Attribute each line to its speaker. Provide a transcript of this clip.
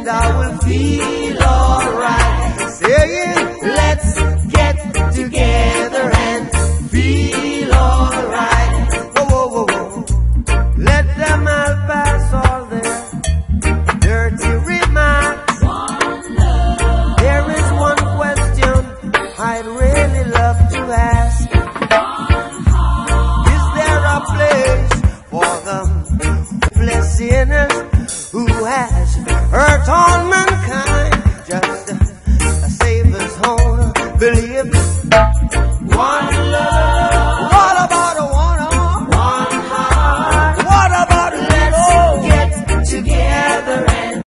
Speaker 1: and I will feel alright. Saying, let's get together and feel alright. Whoa, whoa, whoa, whoa. Let them all pass all their dirty remarks. Wonder. There is one question I'd really love to ask. Hopeless sinners who has hurt all mankind. Just a, a Savior's home, believe